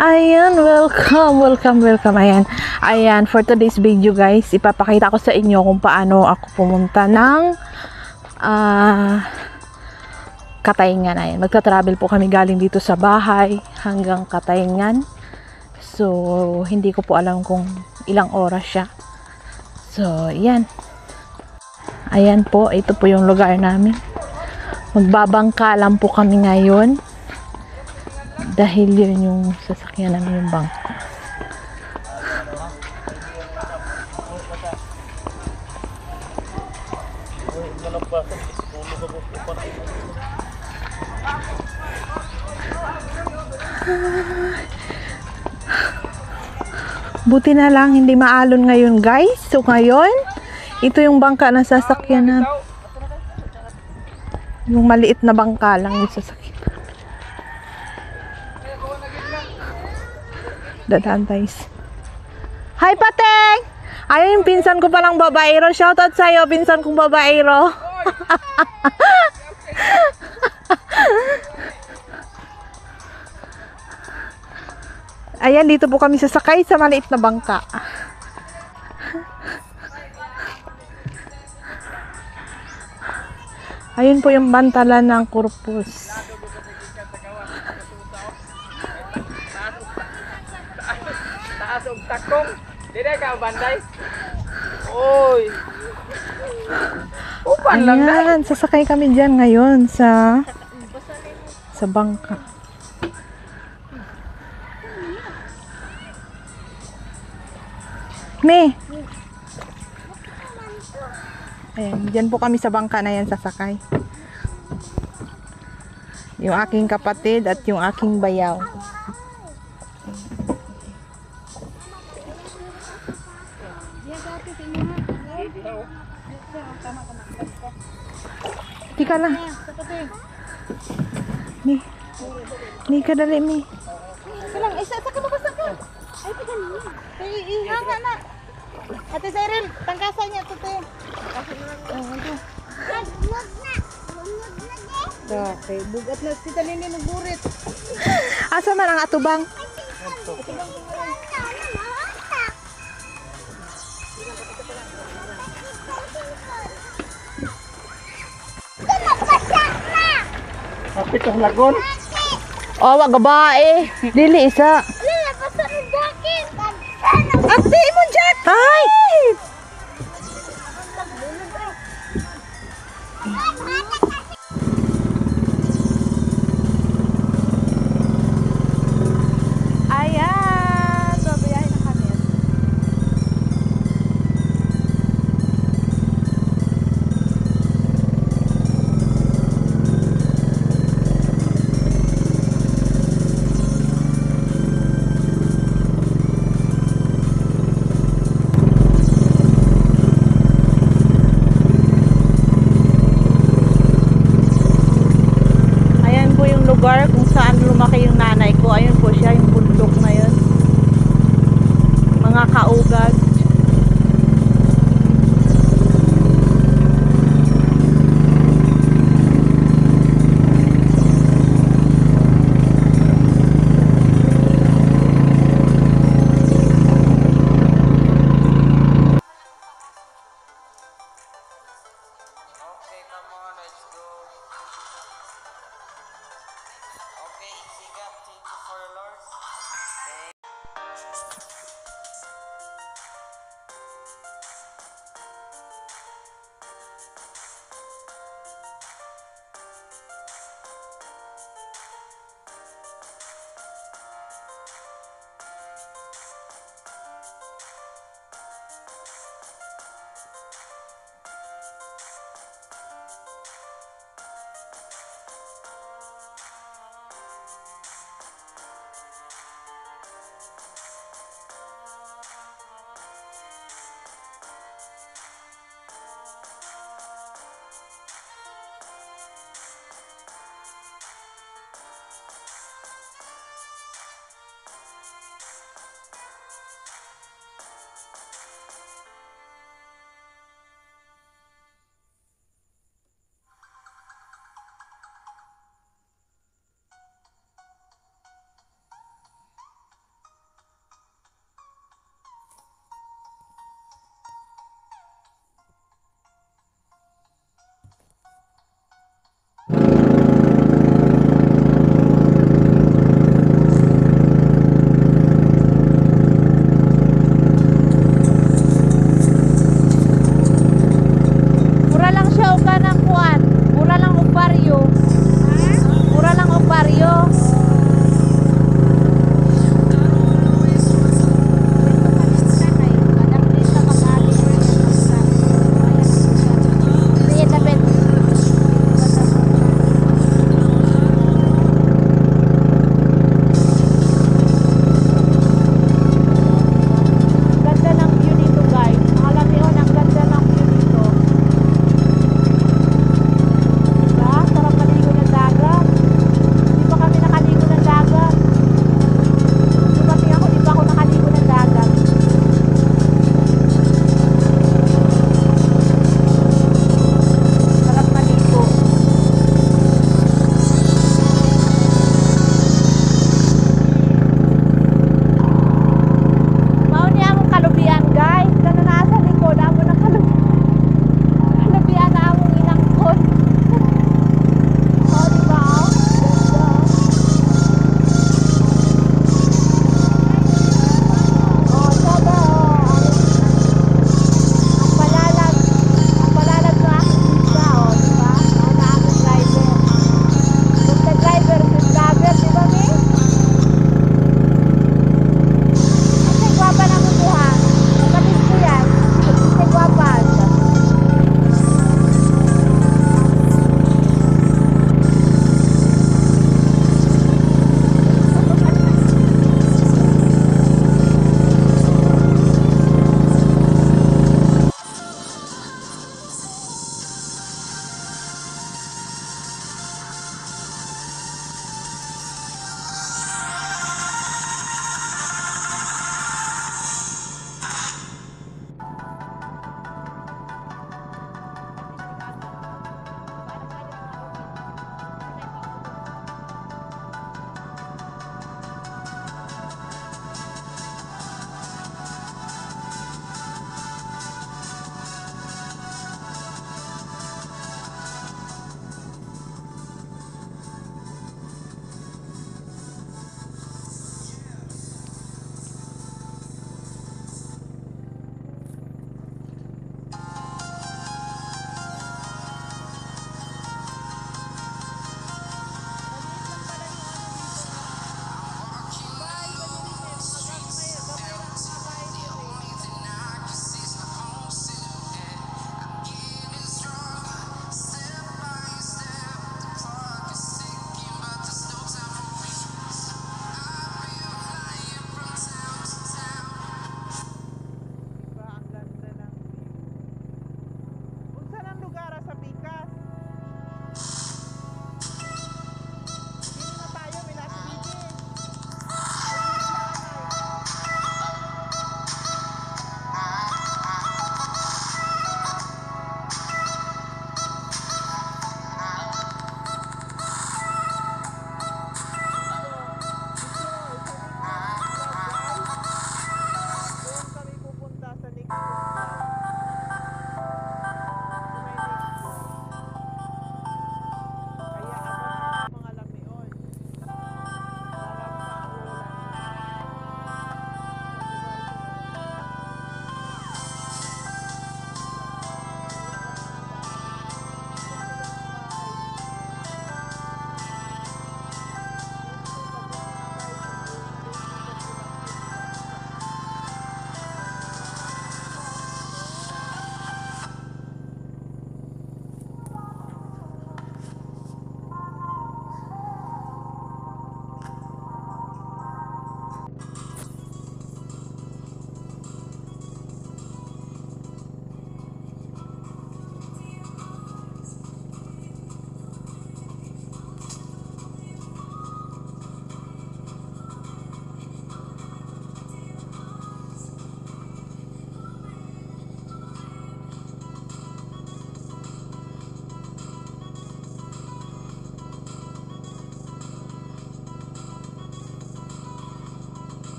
Ayan, welcome, welcome, welcome. Ayan, ayan, for today's video guys, ipapakita ko sa inyo kung paano ako pumunta ng ah Katayngan. Ayan, magta-travel po kami galing dito sa bahay hanggang Katayngan. So, hindi ko po alam kung ilang oras siya. So, ayan. Ayan po, ito po yung lugar namin. Magbabangka lang po kami ngayon. Dahil yun yung sasakyan namin yung bangka. Buti na lang hindi maalon ngayon guys. So ngayon, ito yung bangka na sasakyan na yung maliit na bangka lang yung sasakyan. Dadaan. Hi Pateng! Ayun yung pinsan ko palang babaero. Shoutout sa'yo, pinsan kong babaero. Ayan, dito po kami sasakay sa maliit na bangka. Ayun po yung bantalan ng Corpus. Takong. Dire ka banday. Oy. Upan lang na. Ayan, sasakay kami dyan ngayon sa sa bangka. Me! Ayan, dyan po kami sa bangka na yan sasakay. Yung aking kapatid at yung aking bayaw. Tika na. Mi. Mi ka dali, Mi. Salang, isa sa kalubasan ka. Ay, pa ganun. Ay, ihanga na. Ate Cyril, tangkasan niya ito, te. Okay, bugat na si Talini ng burit. Asa man ang atubang? Kapit ang lagon. Oh, wag babae. Dili isa. Lalabasan ng jacket. Ate mo jack. Ay!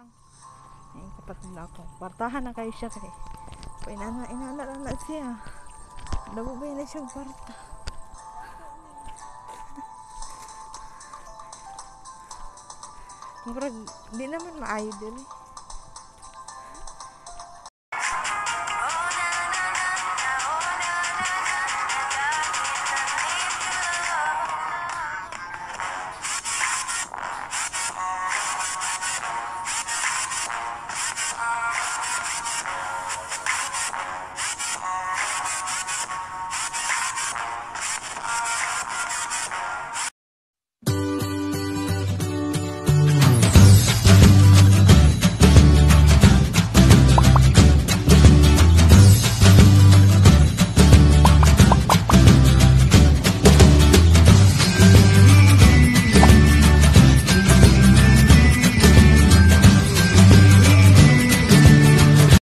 Ay, kapatid na ako. Partahan na kayo siya kay. Kaya inana, inana lang na siya. Nabubay na siyang parta. Murag, di naman maayo din eh.